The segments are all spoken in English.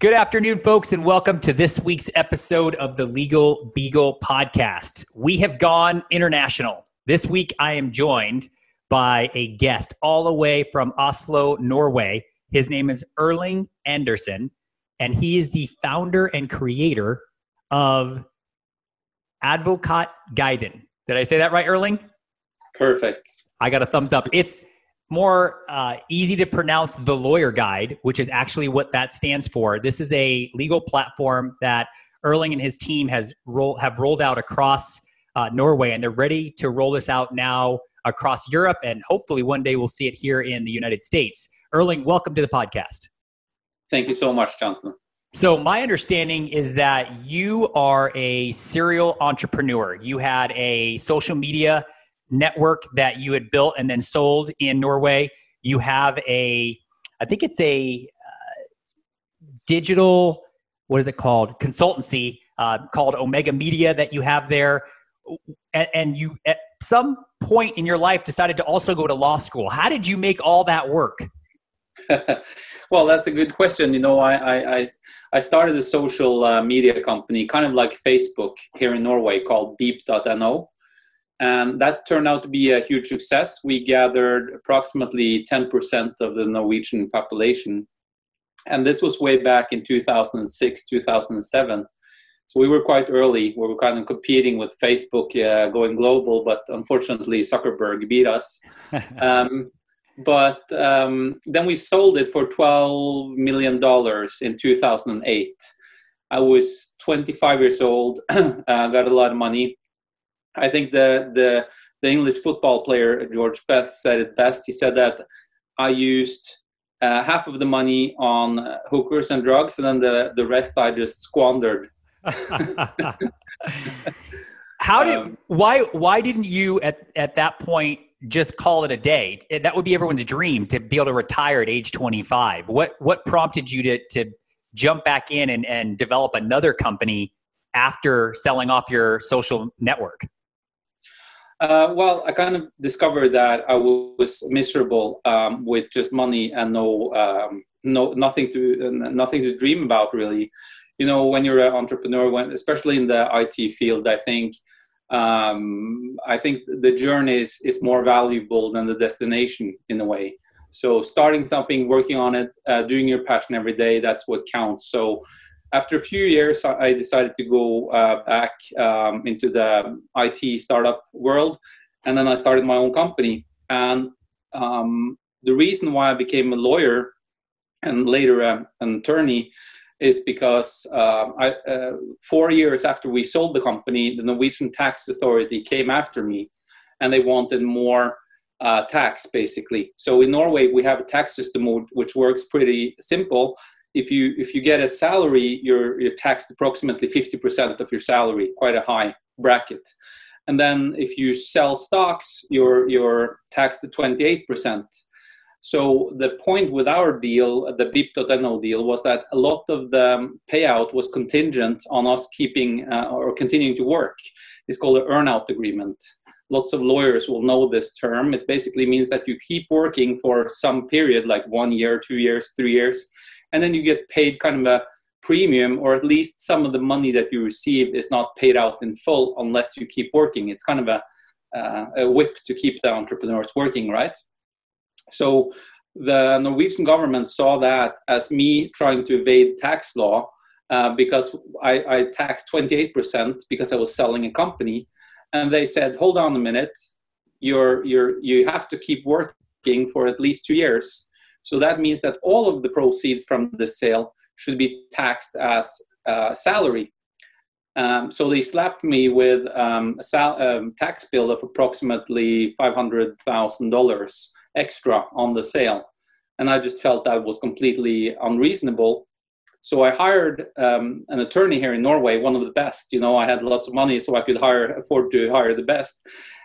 Good afternoon, folks, and welcome to this week's episode of the Legal Beagle podcast. We have gone international. This week, I am joined by a guest all the way from Oslo, Norway. His name is Erling Andersen, and he is the founder and creator of Advokat Guiden. Did I say that right, Erling? Perfect. I got a thumbs up. It's more uh, easy to pronounce the lawyer guide which is actually what that stands for. This is a legal platform that erling and his team has roll, have rolled out across uh, norway and they're ready to roll this out now across europe and hopefully one day we'll see it here in the united states. Erling welcome to the podcast. Thank you so much jonathan. So my understanding is that you are a serial entrepreneur. You had a social media network that you had built and then sold in Norway. You have a, I think it's a uh, digital, what is it called? Consultancy uh, called Omega Media that you have there. And, and you, at some point in your life, decided to also go to law school. How did you make all that work? well, that's a good question. You know, I I, I started a social uh, media company, kind of like Facebook here in Norway, called Biip.no, and that turned out to be a huge success. We gathered approximately 10% of the Norwegian population. And this was way back in 2006, 2007. So we were quite early. We were kind of competing with Facebook uh, going global, but unfortunately, Zuckerberg beat us. um, but um, then we sold it for $12 million in 2008. I was 25 years old, uh, got a lot of money I think the the the English football player George Best said it best. He said that I used uh, half of the money on uh, hookers and drugs, and then the the rest I just squandered. How did um, why why didn't you at at that point just call it a day? That would be everyone's dream to be able to retire at age 25. What what prompted you to to jump back in and, and develop another company after selling off your social network? Uh, well, I kind of discovered that I was miserable um, with just money and no, um, no, nothing to, nothing to dream about really. You know, when you're an entrepreneur, when especially in the IT field, I think, um, I think the journey is, is more valuable than the destination in a way. So starting something, working on it, uh, doing your passion every day, that's what counts. So after a few years, I decided to go uh, back um, into the IT startup world, and then I started my own company. And um, the reason why I became a lawyer and later an attorney is because uh, I, four years after we sold the company, the Norwegian tax authority came after me, and they wanted more. Uh, tax basically. So in Norway, we have a tax system which works pretty simple if you if you get a salary, you're you're taxed approximately 50% of your salary, quite a high bracket. And then if you sell stocks, you're you're taxed at 28%. So the point with our deal, the Biip.no deal, was that a lot of the payout was contingent on us keeping uh, or continuing to work. It's called an earnout agreement. Lots of lawyers will know this term. It basically means that you keep working for some period, like one year, two years, three years, and then you get paid kind of a premium or at least some of the money that you receive is not paid out in full unless you keep working. It's kind of a, uh, a whip to keep the entrepreneurs working right? So the norwegian government saw that as me trying to evade tax law uh, because I, I taxed 28% because i was selling a company. And they said hold on a minute. You're, you're, you have to keep working for at least two years so that means that all of the proceeds from the sale should be taxed as uh, salary. Um, so they slapped me with um, a sal- um, tax bill of approximately $500,000 extra on the sale. And I just felt that was completely unreasonable. So I hired um, an attorney here in Norway, one of the best. You know, I had lots of money, so I could hire, afford to hire the best.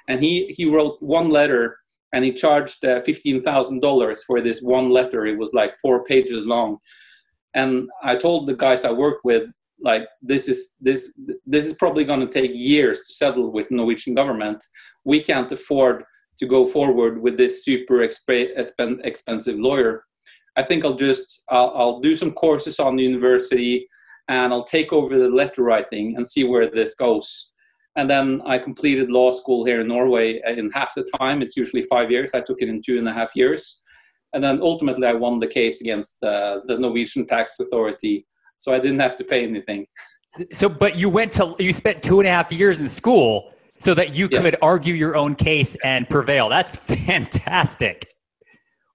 And he, he wrote one letter and he charged uh, $15,000 for this one letter. It was like four pages long. And I told the guys I work with, like, this is, this, this is probably going to take years to settle with Norwegian government. We can't afford to go forward with this super exp- expensive lawyer. I think I'll just I'll, I'll do some courses on the university, and I'll take over the letter writing and see where this goes. And then I completed law school here in Norway in half the time. It's usually five years. I took it in two and a half years. And then ultimately, I won the case against uh, the Norwegian tax authority. So I didn't have to pay anything. So, but you went to, you spent two and a half years in school so that you yeah. could argue your own case and prevail. That's fantastic.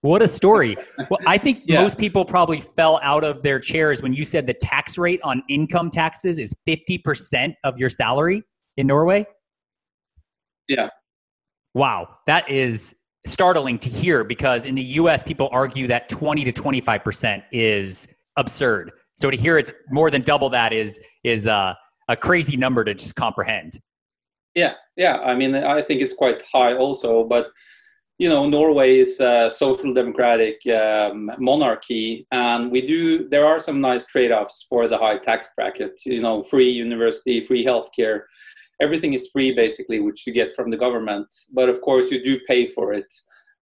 What a story. Well, I think yeah. most people probably fell out of their chairs when you said the tax rate on income taxes is 50% of your salary in Norway? Yeah. Wow, that is startling to hear because in the US people argue that 20 to 25% is absurd. So to hear it's more than double that is is uh, a crazy number to just comprehend. Yeah, yeah. I mean, I think it's quite high also, but you know, Norway is a social democratic um, monarchy, and we do. There are some nice trade-offs for the high tax bracket. You know, free university, free healthcare, everything is free basically, which you get from the government. But of course, you do pay for it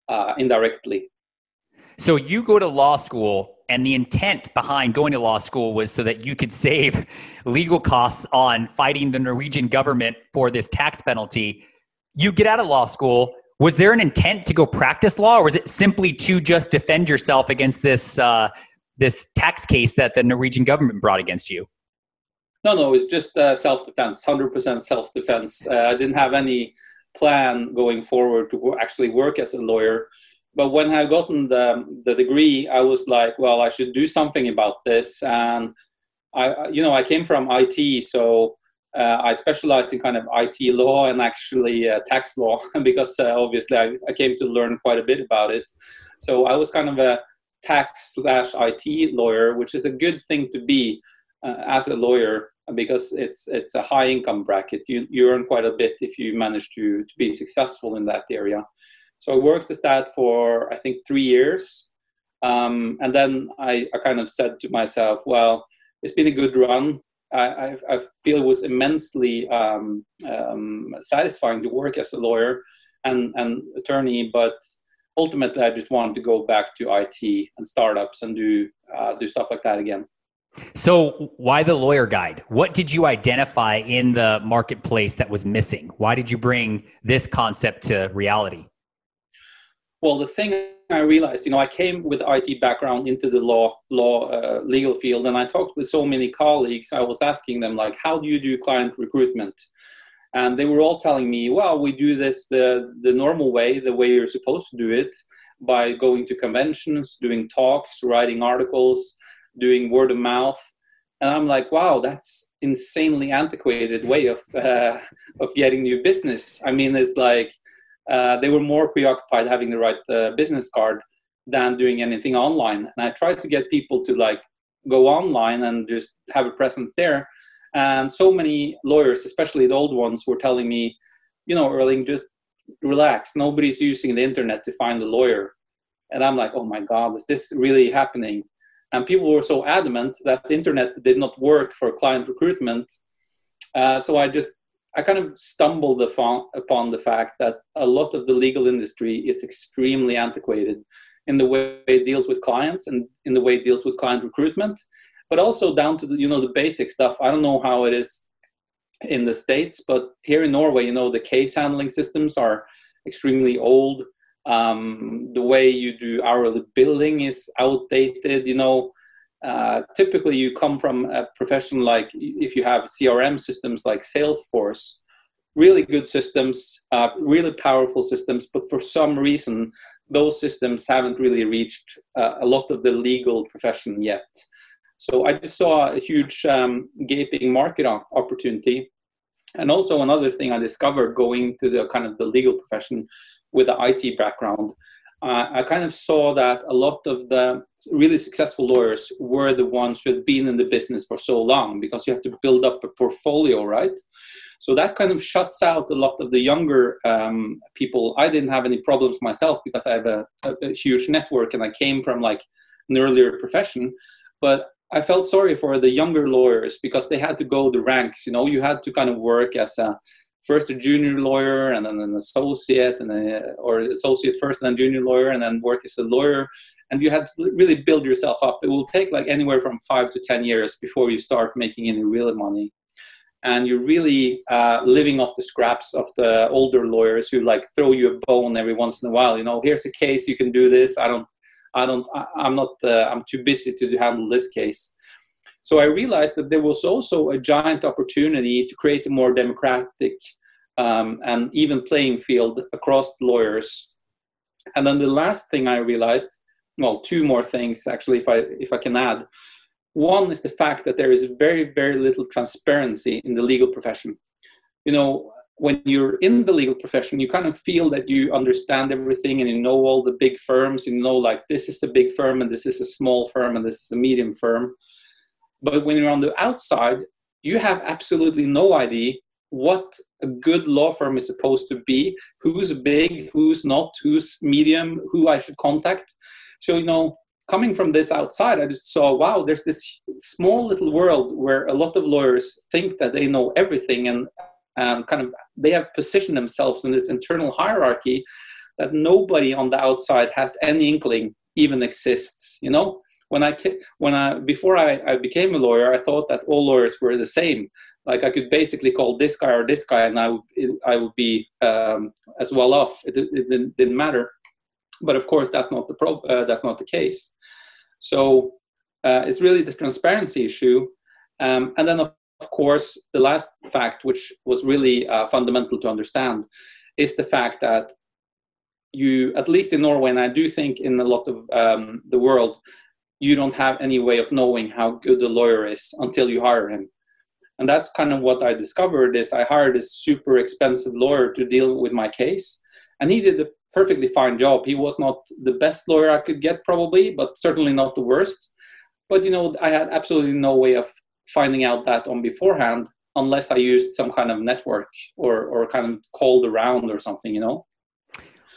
uh, indirectly. So you go to law school, and the intent behind going to law school was so that you could save legal costs on fighting the Norwegian government for this tax penalty. You get out of law school. Was there an intent to go practice law, or was it simply to just defend yourself against this uh, this tax case that the Norwegian government brought against you? No, no, it's just uh, self-defense, hundred percent self-defense. Uh, I didn't have any plan going forward to actually work as a lawyer. But when I gotten the the degree, I was like, well, I should do something about this. And I, you know, I came from IT, so uh, I specialized in kind of IT law and actually uh, tax law because uh, obviously I, I, came to learn quite a bit about it. So I was kind of a tax slash IT lawyer, which is a good thing to be uh, as a lawyer because it's it's a high income bracket. You you earn quite a bit if you manage to to be successful in that area. So I worked as that for I think three years, um, and then I, I kind of said to myself, well, it's been a good run. I, I, I feel it was immensely um, um, satisfying to work as a lawyer and, and attorney, but ultimately I just wanted to go back to IT and startups and do uh, do stuff like that again. So, why the lawyer guide? What did you identify in the marketplace that was missing? Why did you bring this concept to reality? Well, the thing I realized, you know, I came with IT background into the law, law, uh, legal field, and I talked with so many colleagues. I was asking them, like, how do you do client recruitment? And they were all telling me, well, we do this the the normal way, the way you're supposed to do it, by going to conventions, doing talks, writing articles doing word of mouth. And i'm like wow that's insanely antiquated way of uh, of getting new business. I mean it's like uh, they were more preoccupied having the right uh, business card than doing anything online. And i tried to get people to like go online and just have a presence there. And so many lawyers especially the old ones were telling me you know erling just relax. Nobody's using the internet to find a lawyer. And i'm like oh my god is this really happening and people were so adamant that the internet did not work for client recruitment. Uh, so i just i kind of stumbled upon the fact that a lot of the legal industry is extremely antiquated in the way it deals with clients and in the way it deals with client recruitment but also down to the, you know the basic stuff. I don't know how it is in the states but here in norway you know the case handling systems are extremely old um, the way you do hourly billing is outdated you know. Uh, typically you come from a profession like if you have crm systems like salesforce really good systems uh, really powerful systems but for some reason those systems haven't really reached uh, a lot of the legal profession yet. So i just saw a huge um, gaping market opportunity. And also another thing i discovered going to the kind of the legal profession with the IT background, uh, I kind of saw that a lot of the really successful lawyers were the ones who had been in the business for so long because you have to build up a portfolio, right? So that kind of shuts out a lot of the younger um, people. I didn't have any problems myself because I have a, a, a huge network and I came from like an earlier profession. But I felt sorry for the younger lawyers because they had to go the ranks. You know, you had to kind of work as a first a junior lawyer and then an associate and then, or associate first and then junior lawyer and then work as a lawyer. And you had to really build yourself up. It will take like anywhere from five to ten years before you start making any real money. And you're really uh, living off the scraps of the older lawyers who like throw you a bone every once in a while. You know here's a case you can do this. I don't i don't I, i'm not uh, i'm too busy to handle this case so I realized that there was also a giant opportunity to create a more democratic um, and even playing field across lawyers. And then the last thing I realized, well, two more things actually, if I if I can add. One is the fact that there is very very little transparency in the legal profession. You know, when you're in the legal profession, you kind of feel that you understand everything and you know all the big firms. You know, like this is the big firm and this is a small firm and this is a medium firm. But when you're on the outside, you have absolutely no idea what a good law firm is supposed to be, who's big, who's not, who's medium, who I should contact. So, you know, coming from this outside, I just saw, wow, there's this small little world where a lot of lawyers think that they know everything and, and kind of they have positioned themselves in this internal hierarchy that nobody on the outside has any inkling even exists, you know? When I when I before I, I became a lawyer, I thought that all lawyers were the same. Like I could basically call this guy or this guy, and I would I would be um, as well off. It, it, it, didn't matter. But of course, that's not the pro, uh, that's not the case. So uh, it's really the transparency issue, um, and then of, of, course the last fact, which was really uh, fundamental to understand, is the fact that you, at least in Norway, and I do think in a lot of um, the world, you don't have any way of knowing how good the lawyer is until you hire him. And that's kind of what i discovered is i hired this super expensive lawyer to deal with my case and he did a perfectly fine job. He was not the best lawyer i could get probably but certainly not the worst. But you know i had absolutely no way of finding out that on beforehand unless i used some kind of network or or kind of called around or something you know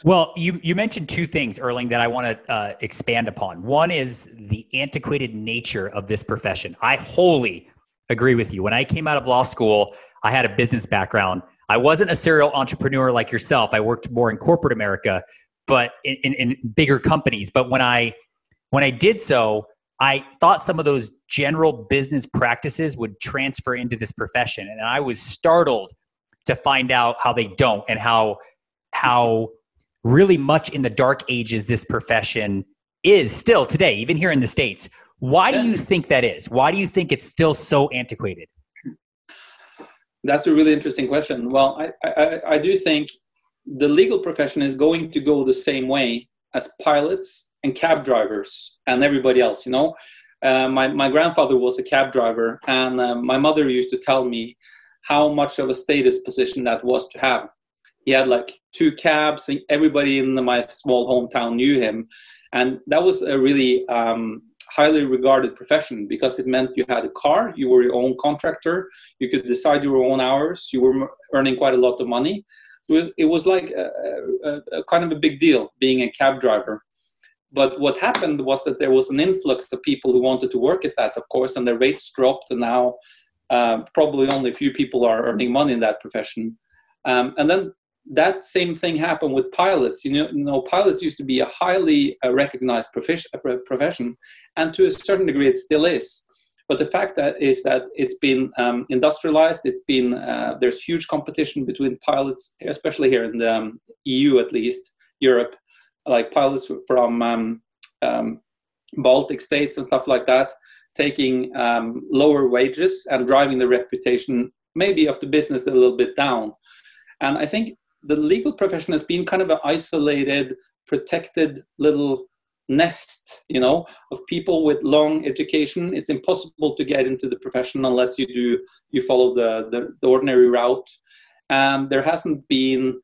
well, you, you mentioned two things, Erling, that I want to uh, expand upon. One is the antiquated nature of this profession. I wholly agree with you. When I came out of law school, I had a business background. I wasn't a serial entrepreneur like yourself. I worked more in corporate America, but in, in, in bigger companies. But when I when I did so, I thought some of those general business practices would transfer into this profession, and I was startled to find out how they don't and how how really much in the dark ages this profession is still today, even here in the States. Why do you think that is? Why do you think it's still so antiquated? That's a really interesting question. Well, I, I, I do think the legal profession is going to go the same way as pilots and cab drivers and everybody else, you know. Uh, my, my grandfather was a cab driver, and uh, my mother used to tell me how much of a status position that was to have he had like two cabs and everybody in my small hometown knew him. And that was a really um, highly regarded profession because it meant you had a car you were your own contractor you could decide your own hours you were earning quite a lot of money. It was, it was like a, a, a kind of a big deal being a cab driver. But what happened was that there was an influx of people who wanted to work as that of course and the rates dropped and now uh, probably only a few people are earning money in that profession. Um, and then that same thing happened with pilots. You know, you know pilots used to be a highly uh, recognized uh, profession, and to a certain degree, it still is. But the fact that is that it's been um, industrialized. It's been uh, there's huge competition between pilots, especially here in the um, EU, at least Europe, like pilots from um, um, Baltic states and stuff like that, taking um, lower wages and driving the reputation maybe of the business a little bit down. And I think the legal profession has been kind of an isolated, protected little nest, you know, of people with long education. It's impossible to get into the profession unless you do you follow the, the, the ordinary route. And there hasn't been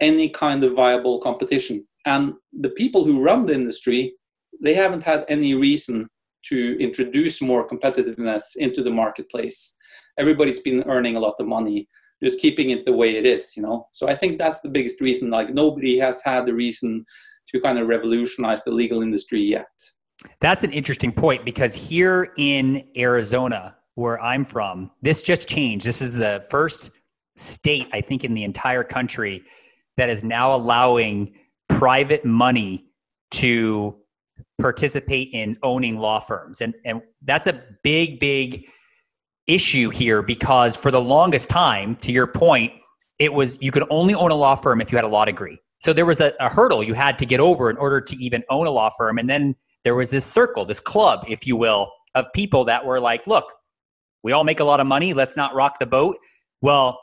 any kind of viable competition. And the people who run the industry, they haven't had any reason to introduce more competitiveness into the marketplace. Everybody's been earning a lot of money just keeping it the way it is you know? So i think that's the biggest reason like nobody has had the reason to kind of revolutionize the legal industry yet. That's an interesting point because here in arizona where i'm from this just changed. This is the first state, I think, in the entire country that is now allowing private money to participate in owning law firms. And, and that's a big, big issue here because for the longest time, to your point, it was you could only own a law firm if you had a law degree. So there was a, a hurdle you had to get over in order to even own a law firm. And then there was this circle, this club, if you will, of people that were like, look, we all make a lot of money. Let's not rock the boat. Well,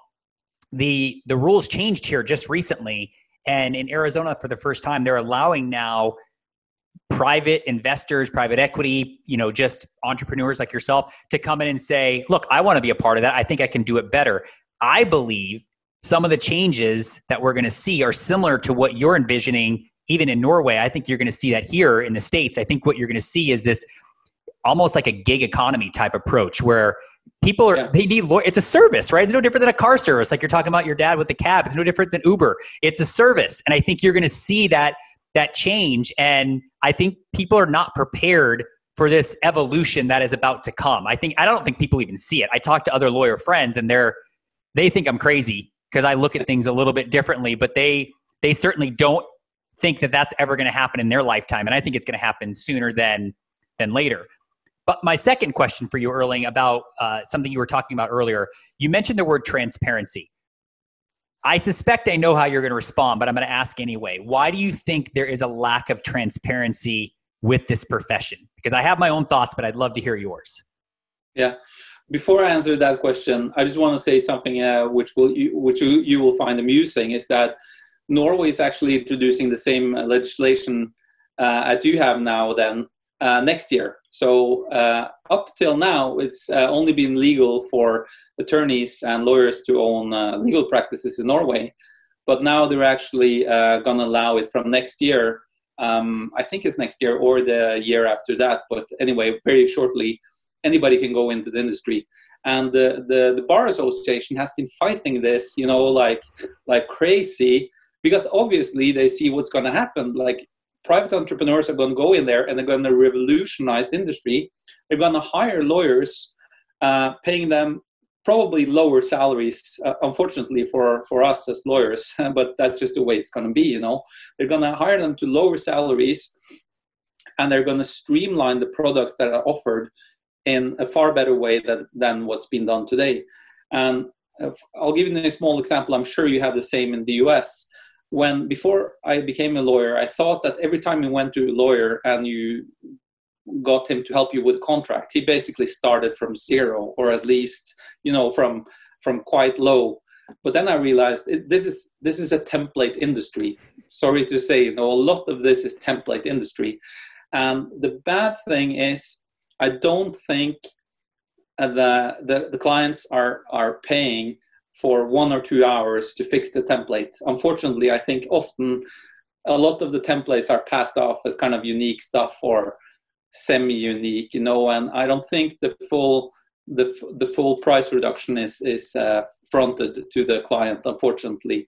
the the rules changed here just recently, and in Arizona for the first time, they're allowing now private investors, private equity, you know, just entrepreneurs like yourself to come in and say, look, I want to be a part of that. I think I can do it better. I believe some of the changes that we're going to see are similar to what you're envisioning even in Norway. I think you're going to see that here in the States. I think what you're going to see is this almost like a gig economy type approach where people are yeah. they need. It's a service, right? It's no different than a car service. Like you're talking about your dad with the cab. It's no different than Uber. It's a service, and I think you're going to see that that change. And I think people are not prepared for this evolution that is about to come. I think I don't think people even see it. I talk to other lawyer friends, and they're they think I'm crazy because I look at things a little bit differently, but they they certainly don't think that that's ever going to happen in their lifetime, and I think it's going to happen sooner than than later. But my second question for you, Erling, about uh, something you were talking about earlier, you mentioned the word transparency. I suspect I know how you're going to respond, but I'm going to ask anyway. Why do you think there is a lack of transparency with this profession? Because I have my own thoughts, but I'd love to hear yours. Yeah. Before I answer that question, I just want to say something uh, which will you, which you, you will find amusing is that Norway is actually introducing the same legislation uh, as you have now. Then uh, next year. So uh, up till now, it's uh, only been legal for attorneys and lawyers to own uh, legal practices in Norway, but now they're actually uh, going to allow it from next year. Um, I think it's next year or the year after that. But anyway, very shortly, anybody can go into the industry. And the, the, the bar association has been fighting this, you know, like like crazy because obviously they see what's going to happen. Like private entrepreneurs are going to go in there and they're going to revolutionize the industry. They're going to hire lawyers, uh, paying them probably lower salaries, uh, unfortunately for, for us as lawyers, but that's just the way it's going to be, you know. They're going to hire them to lower salaries and they're going to streamline the products that are offered in a far better way than, than what's been done today. And uh, I'll give you a small example. I'm sure you have the same in the US when before I became a lawyer, I thought that every time you went to a lawyer and you got him to help you with a contract, he basically started from zero, or at least you know from from quite low. But then I realized it, this is this is a template industry. Sorry to say, you know, a lot of this is template industry, and the bad thing is I don't think the the, the clients are are paying for one or two hours to fix the template. Unfortunately, I think often a lot of the templates are passed off as kind of unique stuff or semi-unique, you know, and I don't think the full the the full price reduction is is uh, fronted to the client, unfortunately.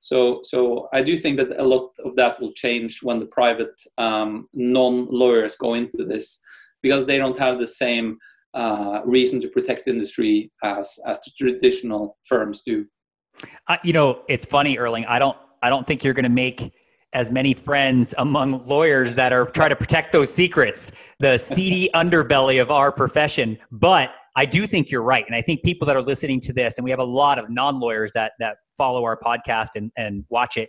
So so I do think that a lot of that will change when the private um, non-lawyers go into this because they don't have the same uh, reason to protect industry as as the traditional firms do. Uh, you know, it's funny, Erling. I don't I don't think you're going to make as many friends among lawyers that are trying to protect those secrets, the seedy underbelly of our profession. But I do think you're right, and I think people that are listening to this, and we have a lot of non-lawyers that that follow our podcast and and watch it.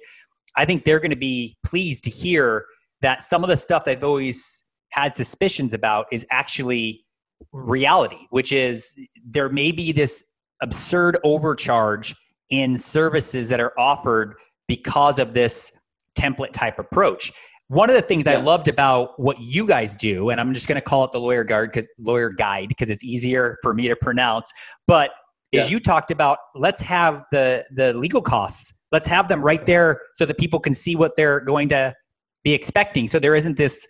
I think they're going to be pleased to hear that some of the stuff they've always had suspicions about is actually reality, which is there may be this absurd overcharge in services that are offered because of this template type approach. One of the things yeah. I loved about what you guys do, and I'm just going to call it the lawyer guard, lawyer guide, because it's easier for me to pronounce. But yeah. is you talked about let's have the the legal costs, let's have them right there so that people can see what they're going to be expecting. So there isn't this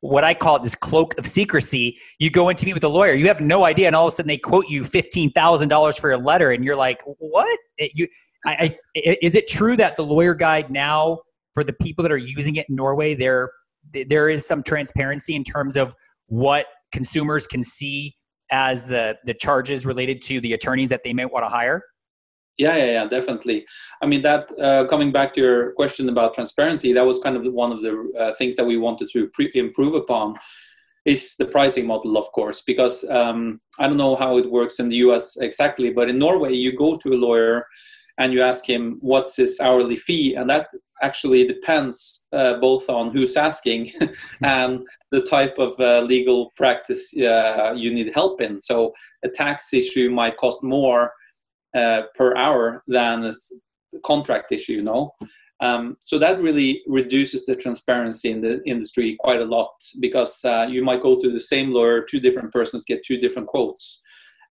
what I call it this cloak of secrecy. You go in to meet with a lawyer, you have no idea, and all of a sudden they quote you fifteen thousand dollars for a letter, and you're like, "What? It, you, I, I, is it true that the lawyer guide now, for the people that are using it in Norway, there there is some transparency in terms of what consumers can see as the the charges related to the attorneys that they may want to hire?" Yeah, yeah, yeah, definitely. I mean, that uh, coming back to your question about transparency, that was kind of one of the uh, things that we wanted to pre- improve upon is the pricing model, of course, because um, I don't know how it works in the US exactly, but in Norway, you go to a lawyer and you ask him what's his hourly fee, and that actually depends uh, both on who's asking and the type of uh, legal practice uh, you need help in. So a tax issue might cost more uh, per hour than a contract issue, you know. Um, so that really reduces the transparency in the industry quite a lot because uh, you might go to the same lawyer, two different persons get two different quotes.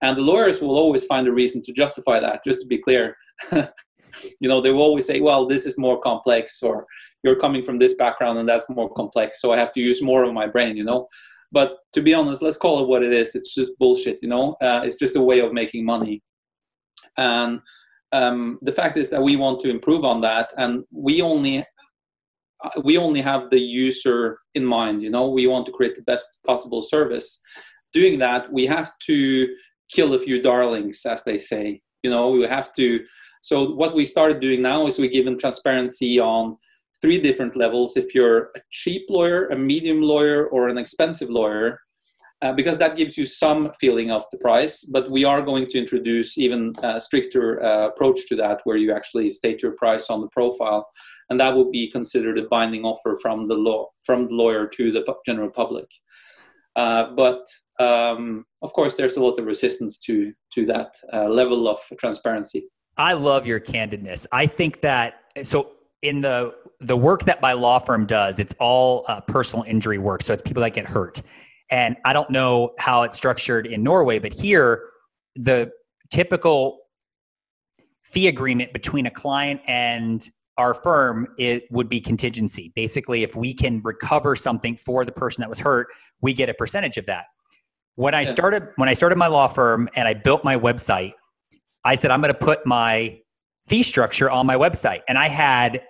And the lawyers will always find a reason to justify that, just to be clear. you know, they will always say, well, this is more complex, or you're coming from this background and that's more complex, so I have to use more of my brain, you know. But to be honest, let's call it what it is. It's just bullshit, you know. Uh, it's just a way of making money. And um, the fact is that we want to improve on that, and we only we only have the user in mind. You know, we want to create the best possible service. Doing that, we have to kill a few darlings, as they say. You know, we have to. So what we started doing now is we give them transparency on three different levels. If you're a cheap lawyer, a medium lawyer, or an expensive lawyer, uh, because that gives you some feeling of the price. But we are going to introduce even a stricter uh, approach to that, where you actually state your price on the profile, and that would be considered a binding offer from the law from the lawyer to the general public. Uh, but um, of course, there's a lot of resistance to to that uh, level of transparency. I love your candidness. I think that so in the the work that my law firm does, it's all uh, personal injury work. So it's people that get hurt. And I don't know how it's structured in Norway, but here, the typical fee agreement between a client and our firm it would be contingency. Basically if we can recover something for the person that was hurt we get a percentage of that. When i started when i started my law firm and i built my website i said i'm going to put my fee structure on my website. And i had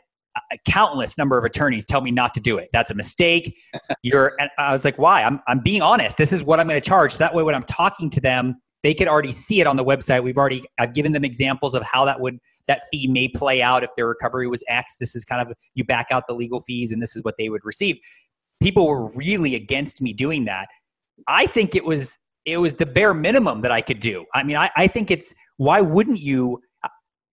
a countless number of attorneys tell me not to do it. That's a mistake. You're, and I was like, why? I'm, I'm being honest. This is what I'm going to charge. That way, when I'm talking to them, they could already see it on the website. We've already, I've given them examples of how that would, that fee may play out if their recovery was X. This is kind of, you back out the legal fees and this is what they would receive. People were really against me doing that. I think it was, it was the bare minimum that I could do. I mean, I, I think it's, why wouldn't you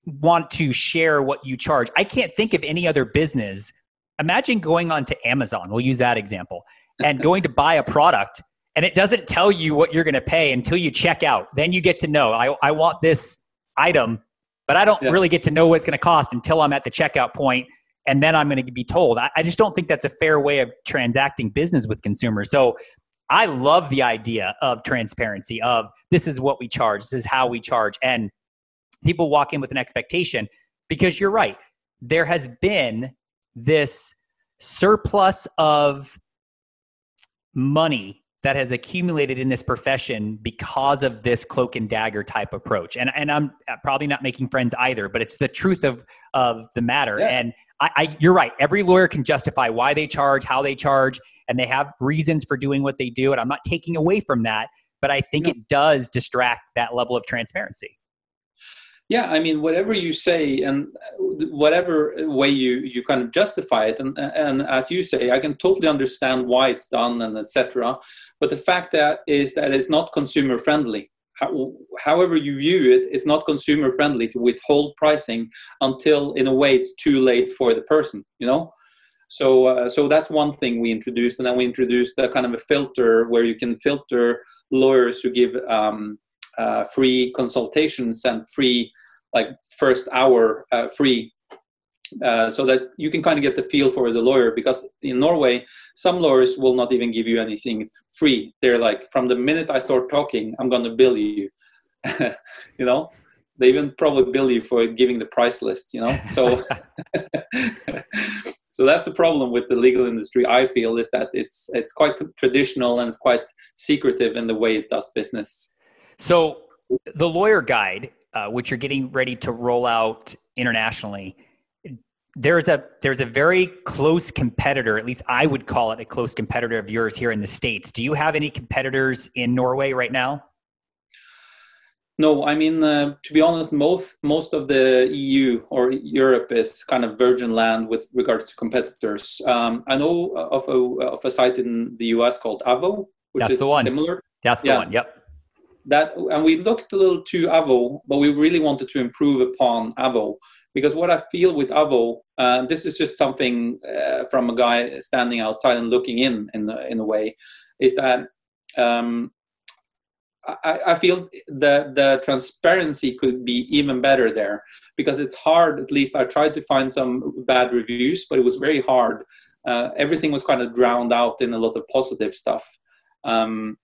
want to share what you charge. I can't think of any other business. Imagine going on to Amazon, we'll use that example, and going to buy a product and it doesn't tell you what you're going to pay until you check out. Then you get to know, I, I want this item, but I don't yeah. really get to know what it's going to cost until I'm at the checkout point and then I'm going to be told. I, I just don't think that's a fair way of transacting business with consumers. So I love the idea of transparency of this is what we charge, this is how we charge. And people walk in with an expectation because you're right. There has been this surplus of money that has accumulated in this profession because of this cloak and dagger type approach. And and I'm probably not making friends either, but it's the truth of of the matter. Yeah. And I, I, you're right. Every lawyer can justify why they charge, how they charge, and they have reasons for doing what they do. And I'm not taking away from that, but I think it does distract that level of transparency yeah i mean whatever you say and whatever way you you kind of justify it and and as you say i can totally understand why it's done and etc but the fact that is that it's not consumer friendly. However you view it it's not consumer friendly to withhold pricing until in a way it's too late for the person you know? So uh, so that's one thing we introduced and then we introduced a kind of a filter where you can filter lawyers who give um, uh, free consultations and free like first hour uh, free uh, so that you can kind of get the feel for the lawyer because in norway some lawyers will not even give you anything free. They're like from the minute i start talking i'm going to bill you. You know? They even probably bill you for giving the price list you know? So so that's the problem with the legal industry i feel is that it's it's quite traditional and it's quite secretive in the way it does business so the lawyer guide uh, which you're getting ready to roll out internationally, there's a there's a very close competitor. At least I would call it a close competitor of yours here in the states. Do you have any competitors in Norway right now? No, I mean uh, to be honest, most most of the EU or Europe is kind of virgin land with regards to competitors. Um, I know of a of a site in the US called Avvo, which That's is the one. similar. That's the Yeah. one. Yep. That and we looked a little to Avvo but we really wanted to improve upon Avvo because what I feel with Avvo uh, this is just something uh, from a guy standing outside and looking in in a- in a way, is that. Um, I, I feel the the transparency could be even better there because it's hard. At least I tried to find some bad reviews, but it was very hard. Uh, everything was kind of drowned out in a lot of positive stuff, um,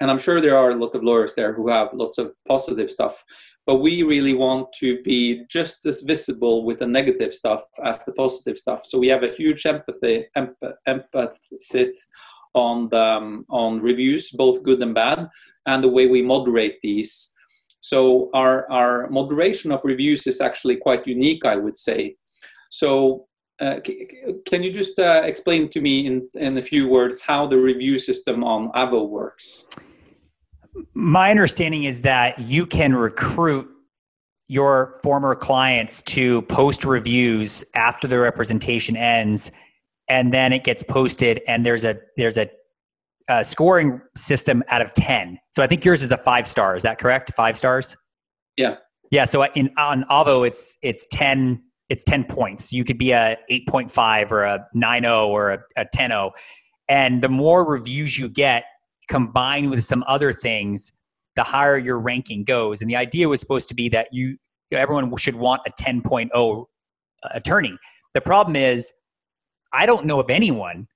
and I'm sure there are a lot of lawyers there who have lots of positive stuff. But we really want to be just as visible with the negative stuff as the positive stuff. So we have a huge empathy, emp- emphasis on the um, on reviews, both good and bad, and the way we moderate these. So our our moderation of reviews is actually quite unique, I would say. So. Uh, can you just uh, explain to me in, in a few words how the review system on Avvo works? My understanding is that you can recruit your former clients to post reviews after the representation ends, and then it gets posted, and there's a there's a, a scoring system out of ten. So I think yours is a five star. Is that correct? Five stars. Yeah. Yeah. So in on Avvo, it's it's ten it's ten points. You could be a eight point five or a 9.0 or a, a 10.0. and the more reviews you get combined with some other things, the higher your ranking goes. And the idea was supposed to be that you everyone should want a 10.0 uh, attorney. The problem is, I don't know of anyone,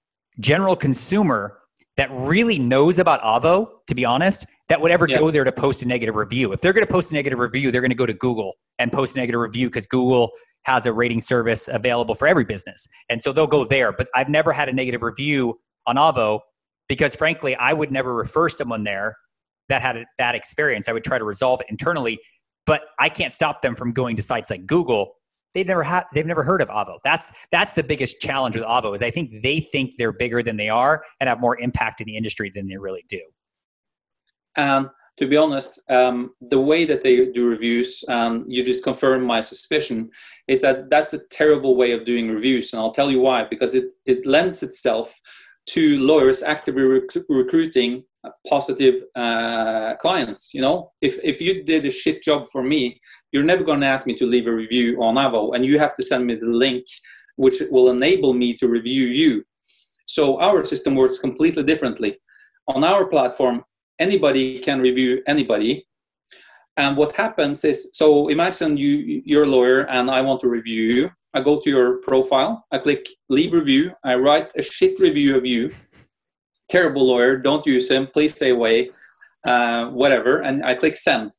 general consumer, that really knows about Avvo, to be honest, that would ever Yeah. go there to post a negative review. If they're going to post a negative review, they're going to go to Google and post a negative review because Google has a rating service available for every business. And so they'll go there. But I've never had a negative review on Avvo because, frankly, I would never refer someone there that had a bad experience. I would try to resolve it internally, but I can't stop them from going to sites like Google. They've never had, they've never heard of Avvo. That's that's the biggest challenge with Avvo is I think they think they're bigger than they are and have more impact in the industry than they really do. And to be honest, um, the way that they do reviews, and you just confirm my suspicion, is that that's a terrible way of doing reviews. And I'll tell you why. Because it, it lends itself to lawyers actively recru- recruiting positive uh, clients. You know, if, if you did a shit job for me, you're never going to ask me to leave a review on Avvo, and you have to send me the link, which will enable me to review you. So our system works completely differently. On our platform, anybody can review anybody. And what happens is, so imagine you, you're a lawyer and I want to review you. I go to your profile, I click leave review, I write a shit review of you. Terrible lawyer, don't use him, please stay away, uh, whatever. And I click send.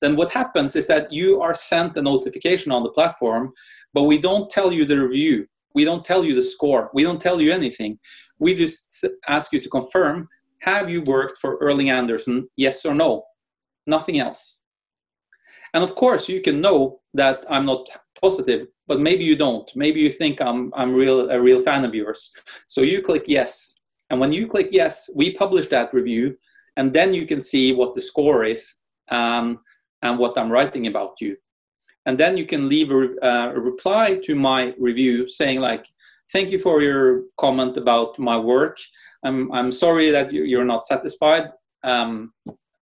Then what happens is that you are sent a notification on the platform, but we don't tell you the review. We don't tell you the score. We don't tell you anything. We just ask you to confirm have you worked for Erling Andersen? Yes or no? Nothing else. And of course, you can know that I'm not positive, but maybe you don't. Maybe you think I'm I'm real a real fan of yours. So you click yes, and when you click yes, we publish that review, and then you can see what the score is um, and what I'm writing about you. And then you can leave a, uh, a reply to my review saying like, "Thank you for your comment about my work. I'm I'm sorry that you- you're not satisfied. Um,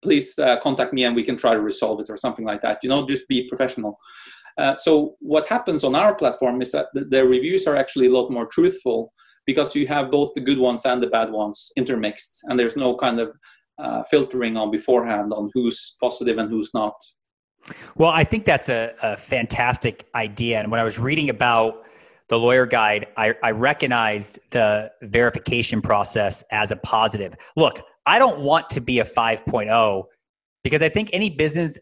please uh, contact me and we can try to resolve it or something like that. You know, just be professional. Uh, so what happens on our platform is that the, the reviews are actually a lot more truthful because you have both the good ones and the bad ones intermixed, and there's no kind of uh, filtering on beforehand on who's positive and who's not. Well, I think that's a, a fantastic idea. And when I was reading about the lawyer guide, I, I recognized the verification process as a positive. Look, I don't want to be a 5.0 because I think any business,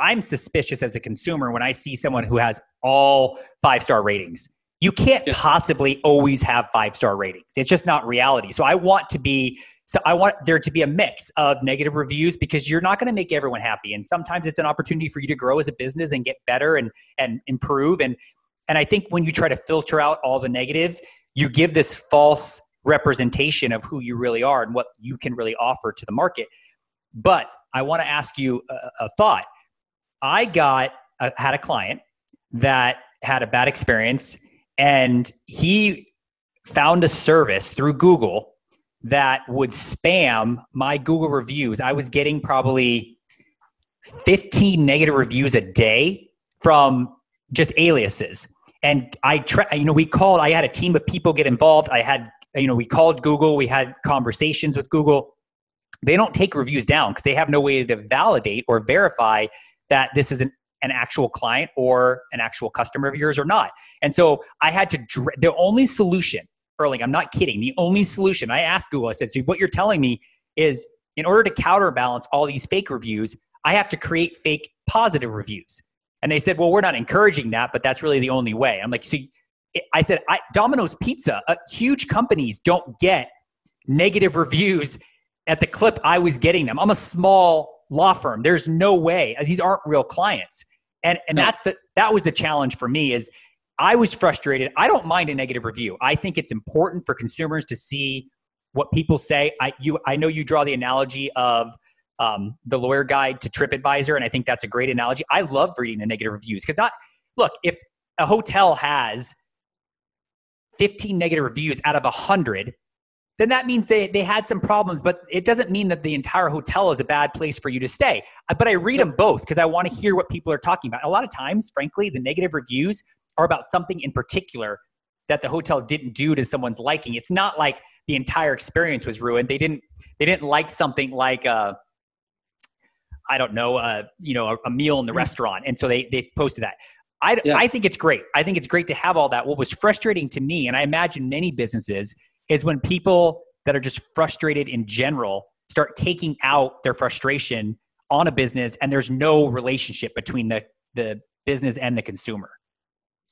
I'm suspicious as a consumer when I see someone who has all five star ratings. You can't Yeah. possibly always have five star ratings. It's just not reality. So I want to be so I want there to be a mix of negative reviews because you're not going to make everyone happy, and sometimes it's an opportunity for you to grow as a business and get better and and improve. And and I think when you try to filter out all the negatives, you give this false representation of who you really are and what you can really offer to the market. But I want to ask you a, a thought. I got had a client that had a bad experience, and he found a service through Google that would spam my Google reviews. I was getting probably 15 negative reviews a day from just aliases. And I, tra- you know, we called, I had a team of people get involved. I had, you know, we called Google, we had conversations with Google. They don't take reviews down because they have no way to validate or verify that this is an, an actual client or an actual customer of yours or not. And so I had to, dr- the only solution Erling, I'm not kidding. The only solution I asked Google, I said, so what you're telling me is in order to counterbalance all these fake reviews, I have to create fake positive reviews. And they said, well, we're not encouraging that, but that's really the only way. I'm like, so I said, I, Domino's Pizza, uh, huge companies don't get negative reviews at the clip I was getting them. I'm a small law firm. There's no way. These aren't real clients. And and no. that's the that was the challenge for me is I was frustrated. I don't mind a negative review. I think it's important for consumers to see what people say. I you I know you draw the analogy of um, the lawyer guide to TripAdvisor, and I think that's a great analogy. I love reading the negative reviews because I look if a hotel has 15 negative reviews out of 100 then that means they, they had some problems but it doesn't mean that the entire hotel is a bad place for you to stay but i read them both because i want to hear what people are talking about a lot of times frankly the negative reviews are about something in particular that the hotel didn't do to someone's liking. It's not like the entire experience was ruined. They didn't they didn't like something like uh I don't know, uh, you know, a, a meal in the mm. restaurant, and so they they posted that. I, yeah. I think it's great. I think it's great to have all that. What was frustrating to me, and I imagine many businesses, is when people that are just frustrated in general start taking out their frustration on a business, and there's no relationship between the the business and the consumer.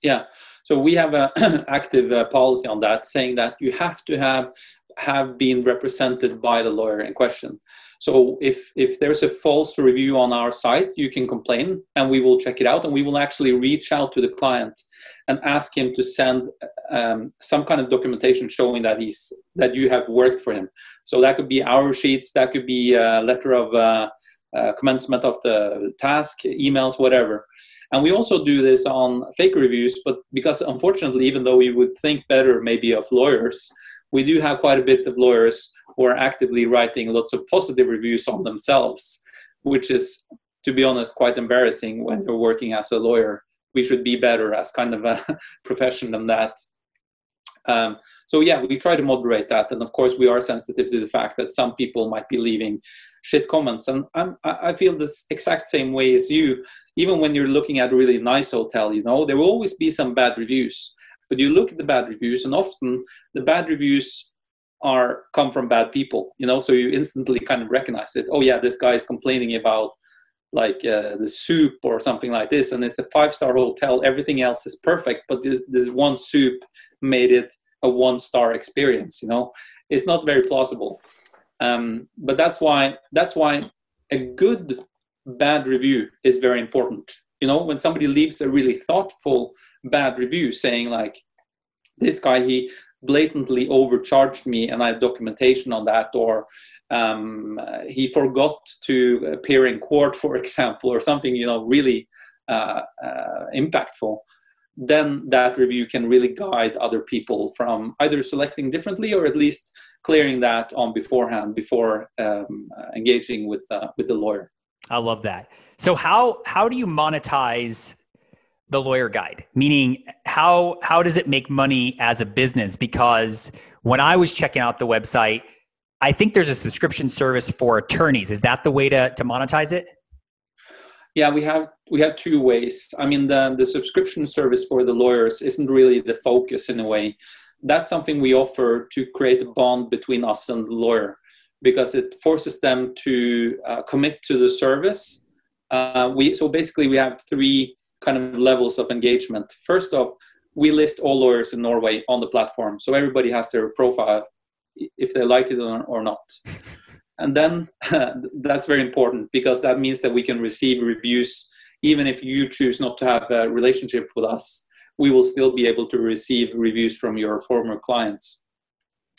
Yeah, so we have an active uh, policy on that, saying that you have to have have been represented by the lawyer in question. So if if there's a false review on our site, you can complain, and we will check it out, and we will actually reach out to the client and ask him to send um, some kind of documentation showing that he's that you have worked for him. So that could be hour sheets, that could be a letter of uh, uh, commencement of the task, emails, whatever. And we also do this on fake reviews, but because unfortunately, even though we would think better maybe of lawyers, we do have quite a bit of lawyers who are actively writing lots of positive reviews on themselves, which is, to be honest, quite embarrassing when you're working as a lawyer. We should be better as kind of a profession than that. Um, so yeah, we try to moderate that, and of course, we are sensitive to the fact that some people might be leaving shit comments, and I'm, I feel the exact same way as you. Even when you're looking at a really nice hotel, you know, there will always be some bad reviews. But you look at the bad reviews, and often the bad reviews are come from bad people. You know, so you instantly kind of recognize it. Oh yeah, this guy is complaining about like uh, the soup or something like this and it's a five star hotel everything else is perfect but this, this one soup made it a one star experience you know it's not very plausible um, but that's why that's why a good bad review is very important you know when somebody leaves a really thoughtful bad review saying like this guy he blatantly overcharged me and i have documentation on that or um, he forgot to appear in court, for example, or something you know really uh, uh, impactful, then that review can really guide other people from either selecting differently or at least clearing that on beforehand before um, engaging with uh, with the lawyer. I love that. So how how do you monetize the lawyer guide? Meaning how how does it make money as a business? Because when I was checking out the website I think there's a subscription service for attorneys. Is that the way to, to monetize it? Yeah, we have we have two ways. I mean, the the subscription service for the lawyers isn't really the focus in a way. That's something we offer to create a bond between us and the lawyer because it forces them to uh, commit to the service. Uh, we so basically we have three kind of levels of engagement. First off, we list all lawyers in Norway on the platform, so everybody has their profile if they like it or, not. And then that's very important because that means that we can receive reviews even if you choose not to have a relationship with us. We will still be able to receive reviews from your former clients.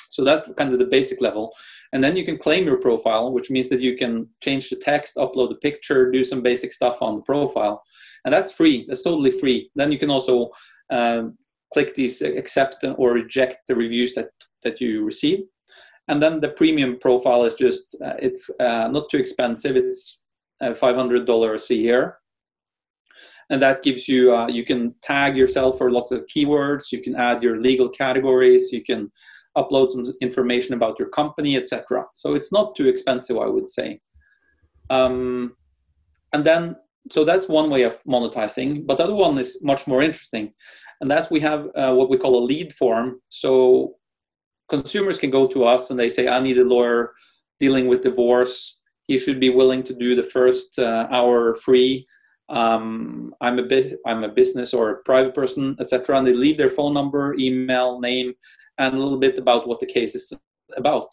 So that's kind of the basic level. And then you can claim your profile, which means that you can change the text, upload the picture, do some basic stuff on the profile. And that's free. That's totally free. Then you can also um, click these accept or reject the reviews that, that you receive. And then the premium profile is just, uh, it's uh, not too expensive. It's uh, $500 a year. And that gives you, uh, you can tag yourself for lots of keywords. You can add your legal categories. You can upload some information about your company, etc. So it's not too expensive, I would say. Um, and then, so that's one way of monetizing. But the other one is much more interesting, and that's we have uh, what we call a lead form. So consumers can go to us and they say, "I need a lawyer dealing with divorce. He should be willing to do the first uh, hour free." Um, I'm a bit, I'm a business or a private person, etc. And they leave their phone number, email, name, and a little bit about what the case is about.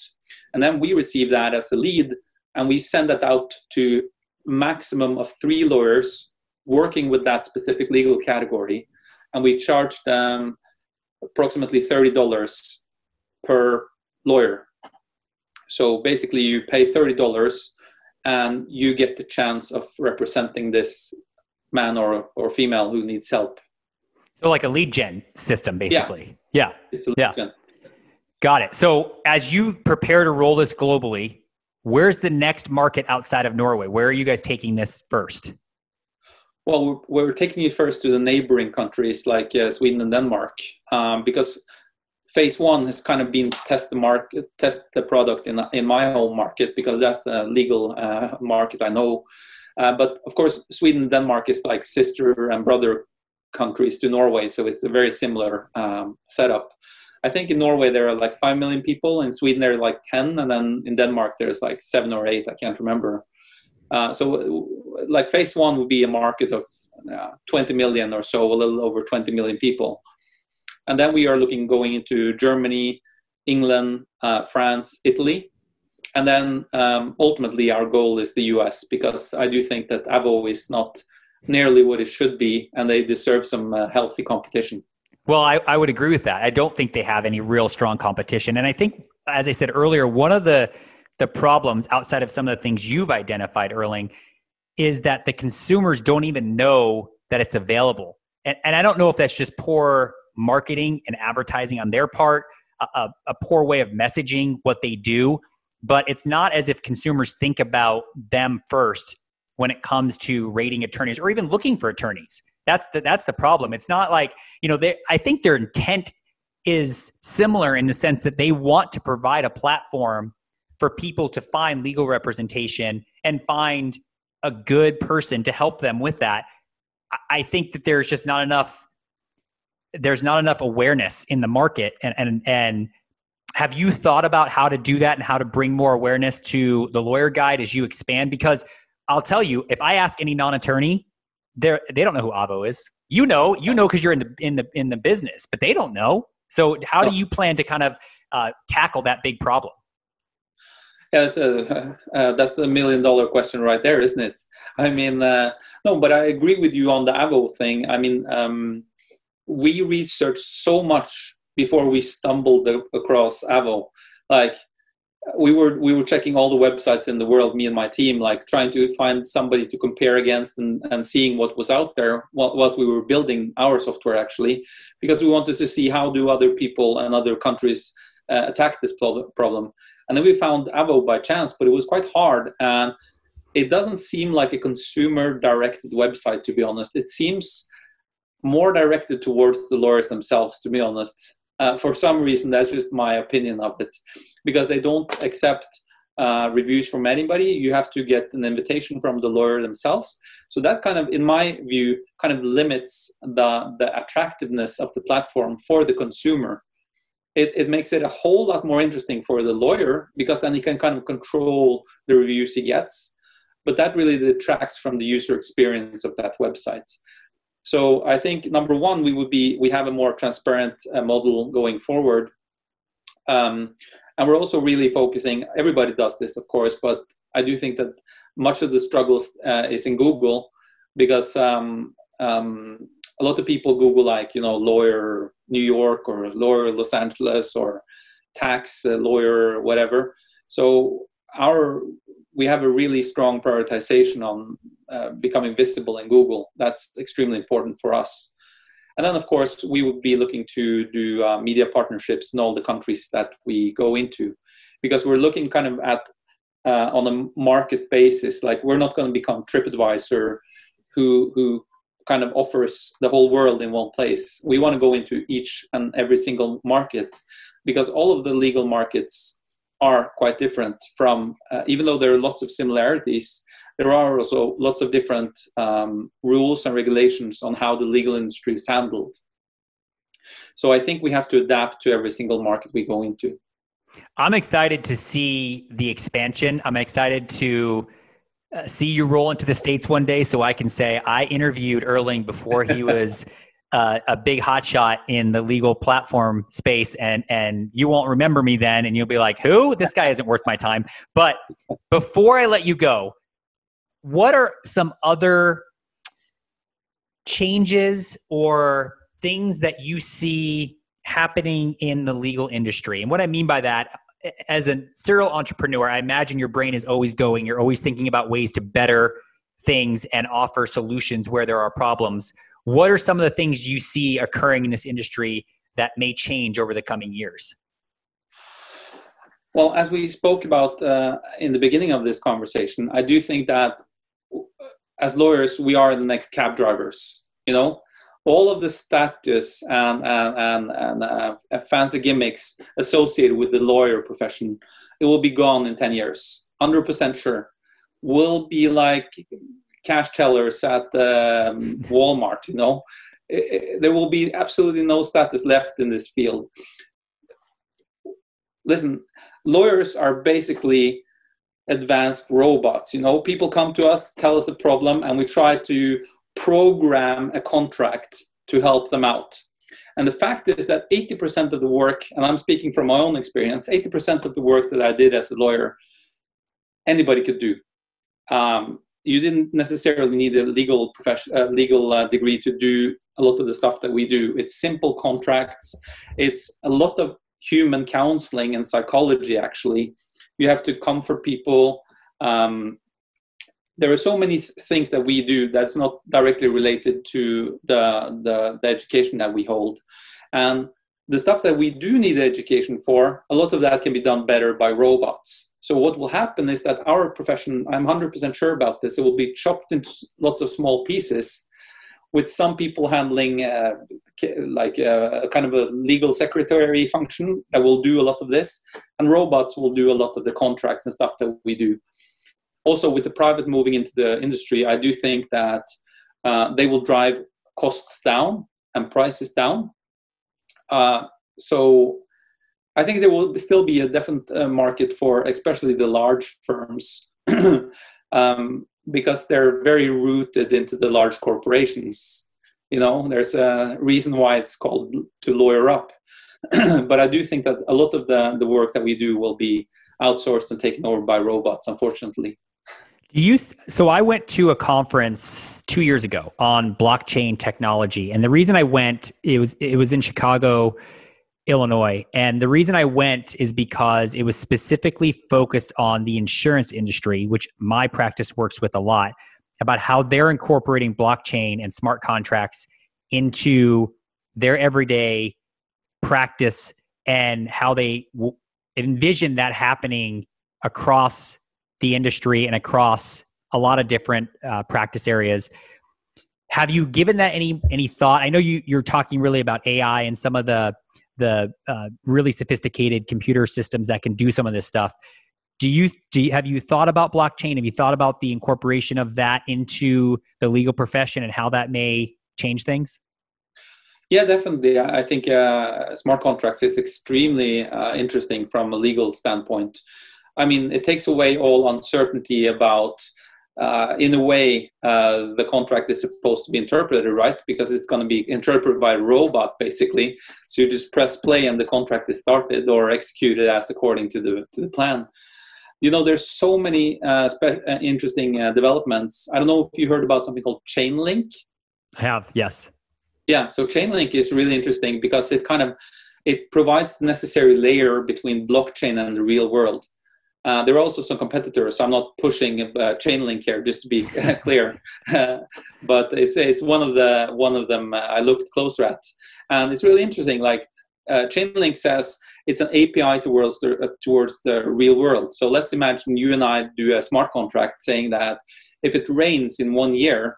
And then we receive that as a lead and we send that out to maximum of three lawyers working with that specific legal category. And we charge them approximately $30 per lawyer. So basically, you pay $30 and you get the chance of representing this man or, or female who needs help. So like a lead gen system, basically. Yeah. yeah. It's a lead yeah. gen. Got it. So as you prepare to roll this globally, where's the next market outside of Norway? Where are you guys taking this first? Well, we're, we're taking it first to the neighboring countries like uh, Sweden and Denmark, um, because phase one has kind of been test the market, test the product in in my home market because that's a legal uh, market I know. Uh, but of course, Sweden and Denmark is like sister and brother countries to Norway, so it's a very similar um, setup. I think in Norway there are like five million people. In Sweden there are like ten, and then in Denmark there's like seven or eight. I can't remember. Uh, so, like phase one would be a market of uh, 20 million or so, a little over 20 million people, and then we are looking going into Germany, England, uh, France, Italy, and then um, ultimately our goal is the US because I do think that Avvo is not nearly what it should be, and they deserve some uh, healthy competition. Well, I, I would agree with that. I don't think they have any real strong competition. And I think, as I said earlier, one of the the problems outside of some of the things you've identified, Erling, is that the consumers don't even know that it's available. And, and I don't know if that's just poor marketing and advertising on their part, a, a poor way of messaging what they do, but it's not as if consumers think about them first when it comes to rating attorneys or even looking for attorneys. That's the that's the problem. It's not like you know. They, I think their intent is similar in the sense that they want to provide a platform for people to find legal representation and find a good person to help them with that. I think that there's just not enough. There's not enough awareness in the market, and and and have you thought about how to do that and how to bring more awareness to the lawyer guide as you expand? Because I'll tell you, if I ask any non-attorney, they they don't know who Avvo is. You know, you know because you're in the in the in the business, but they don't know. So how do you plan to kind of uh, tackle that big problem? Yeah, uh, uh, that's a million dollar question right there, isn't it? I mean, uh, no, but I agree with you on the Avvo thing. I mean, um, we researched so much before we stumbled across Avvo. Like, we were we were checking all the websites in the world me and my team like trying to find somebody to compare against and, and seeing what was out there whilst we were building our software actually because we wanted to see how do other people and other countries uh, attack this problem. And then we found Avvo by chance but it was quite hard and it doesn't seem like a consumer directed website to be honest. It seems more directed towards the lawyers themselves to be honest uh, for some reason, that's just my opinion of it, because they don't accept uh, reviews from anybody. You have to get an invitation from the lawyer themselves. So that kind of, in my view, kind of limits the the attractiveness of the platform for the consumer. It, it makes it a whole lot more interesting for the lawyer because then he can kind of control the reviews he gets. But that really detracts from the user experience of that website. So I think number one, we would be we have a more transparent uh, model going forward, um, and we're also really focusing. Everybody does this, of course, but I do think that much of the struggles uh, is in Google because um, um, a lot of people Google like you know lawyer New York or lawyer Los Angeles or tax uh, lawyer, whatever. So our we have a really strong prioritization on uh, becoming visible in Google. That's extremely important for us. And then, of course, we would be looking to do uh, media partnerships in all the countries that we go into, because we're looking kind of at uh, on a market basis. Like we're not going to become TripAdvisor, who who kind of offers the whole world in one place. We want to go into each and every single market, because all of the legal markets are quite different from, uh, even though there are lots of similarities, there are also lots of different um, rules and regulations on how the legal industry is handled. So I think we have to adapt to every single market we go into. I'm excited to see the expansion. I'm excited to uh, see you roll into the states one day, so I can say I interviewed Erling before he was uh, a big hotshot in the legal platform space, and and you won't remember me then, and you'll be like, "Who? This guy isn't worth my time." But before I let you go, what are some other changes or things that you see happening in the legal industry? And what I mean by that, as a serial entrepreneur, I imagine your brain is always going, you're always thinking about ways to better things and offer solutions where there are problems. What are some of the things you see occurring in this industry that may change over the coming years? Well, as we spoke about uh, in the beginning of this conversation, I do think that as lawyers, we are the next cab drivers. You know, all of the status and and and, and uh, fancy gimmicks associated with the lawyer profession, it will be gone in ten years. Hundred percent sure. Will be like cash tellers at um, Walmart. You know, it, it, there will be absolutely no status left in this field. Listen, lawyers are basically advanced robots. You know, people come to us, tell us a problem, and we try to program a contract to help them out. And the fact is that 80% of the work, and I'm speaking from my own experience, 80% of the work that I did as a lawyer, anybody could do. Um, you didn't necessarily need a legal profession, uh, legal uh, degree to do a lot of the stuff that we do. It's simple contracts. It's a lot of human counseling and psychology, actually, you have to comfort people um, there are so many th- things that we do that's not directly related to the, the, the education that we hold and the stuff that we do need education for a lot of that can be done better by robots so what will happen is that our profession i'm 100% sure about this it will be chopped into lots of small pieces with some people handling uh, like a, a, kind of a legal secretary function that will do a lot of this, and robots will do a lot of the contracts and stuff that we do. Also, with the private moving into the industry, I do think that uh, they will drive costs down and prices down. Uh, so I think there will still be a definite uh, market for especially the large firms um, because they're very rooted into the large corporations. You know, there's a reason why it's called to lawyer up. but I do think that a lot of the, the work that we do will be outsourced and taken over by robots, unfortunately. Do you th- so I went to a conference two years ago on blockchain technology, and the reason I went it was it was in Chicago Illinois. And the reason I went is because it was specifically focused on the insurance industry, which my practice works with a lot, about how they're incorporating blockchain and smart contracts into their everyday practice and how they w- envision that happening across the industry and across a lot of different uh, practice areas have you given that any any thought i know you you're talking really about ai and some of the the uh, really sophisticated computer systems that can do some of this stuff. Do you, do you, have you thought about blockchain? Have you thought about the incorporation of that into the legal profession and how that may change things? Yeah, definitely. I think uh, smart contracts is extremely uh, interesting from a legal standpoint. I mean, it takes away all uncertainty about uh, in a way, uh, the contract is supposed to be interpreted, right? Because it's going to be interpreted by a robot, basically. So you just press play and the contract is started or executed as according to the to the plan. You know, there's so many uh, spe- uh, interesting uh, developments. I don't know if you heard about something called Chainlink. I have, yes. Yeah, so Chainlink is really interesting because it kind of it provides the necessary layer between blockchain and the real world. Uh, there are also some competitors. I'm not pushing uh, Chainlink here, just to be clear, but it's it's one of the one of them I looked closer at, and it's really interesting. Like uh, Chainlink says, it's an API towards the uh, towards the real world. So let's imagine you and I do a smart contract saying that if it rains in one year,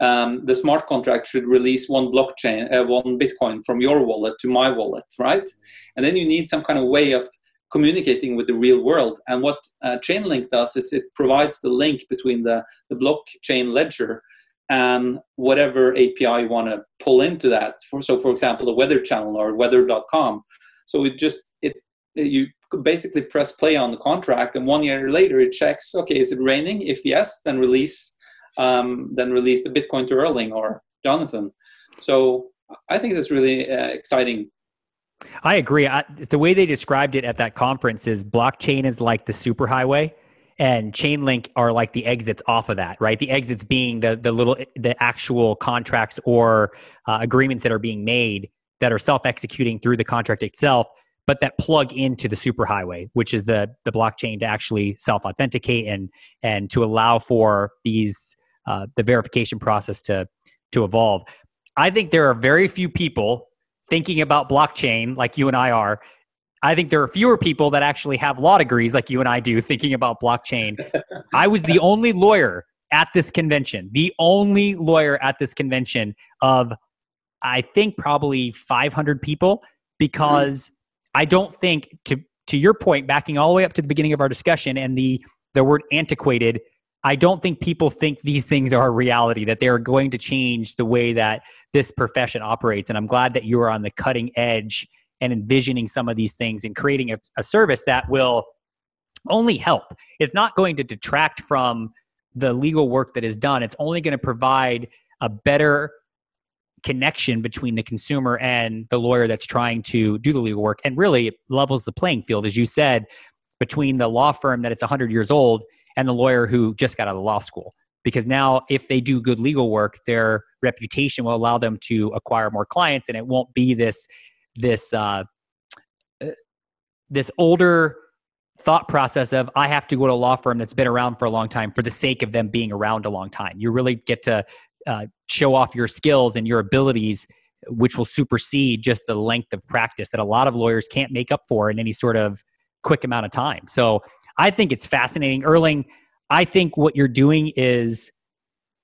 um, the smart contract should release one blockchain, uh, one Bitcoin from your wallet to my wallet, right? And then you need some kind of way of communicating with the real world. And what uh, Chainlink does is it provides the link between the, the blockchain ledger and whatever API you want to pull into that. So, for example, the Weather Channel or Weather.com. So it just it you basically press play on the contract, and one year later it checks. Okay, is it raining? If yes, then release um, then release the Bitcoin to Erling or Jonathan. So I think that's really uh, exciting. I agree. I, the way they described it at that conference is blockchain is like the superhighway and Chainlink are like the exits off of that, right? The exits being the the little the actual contracts or uh, agreements that are being made that are self executing through the contract itself, but that plug into the superhighway, which is the the blockchain to actually self authenticate and and to allow for these uh, the verification process to to evolve. I think there are very few people thinking about blockchain like you and I are I think there are fewer people that actually have law degrees like you and I do thinking about blockchain. I was the only lawyer at this convention, the only lawyer at this convention of, I think, probably 500 people because I don't think, to, to your point, backing all the way up to the beginning of our discussion and the, the word antiquated, I don't think people think these things are a reality, that they are going to change the way that this profession operates. And I'm glad that you are on the cutting edge and envisioning some of these things and creating a, a service that will only help. It's not going to detract from the legal work that is done. It's only going to provide a better connection between the consumer and the lawyer that's trying to do the legal work. And really, it levels the playing field, as you said, between the law firm that it's 100 years old and the lawyer who just got out of law school. Because now, if they do good legal work, their reputation will allow them to acquire more clients, and it won't be this this uh, uh, this older thought process of I have to go to a law firm that's been around for a long time for the sake of them being around a long time. You really get to uh, show off your skills and your abilities, which will supersede just the length of practice that a lot of lawyers can't make up for in any sort of quick amount of time. So I think it's fascinating. Erling, I think what you're doing is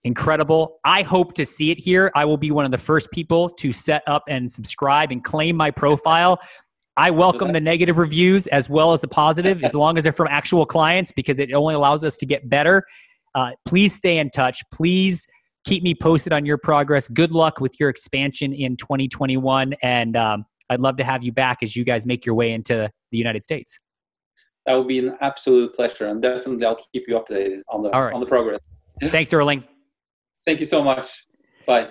incredible. I hope to see it here. I will be one of the first people to set up and subscribe and claim my profile. I welcome the negative reviews as well as the positive, as long as they're from actual clients, because it only allows us to get better. Uh, please stay in touch. Please keep me posted on your progress. Good luck with your expansion in 2021. And um, I'd love to have you back as you guys make your way into the United States. That would be an absolute pleasure. And definitely I'll keep you updated on the, on the progress. Thanks, Erling. Thank you so much. Bye.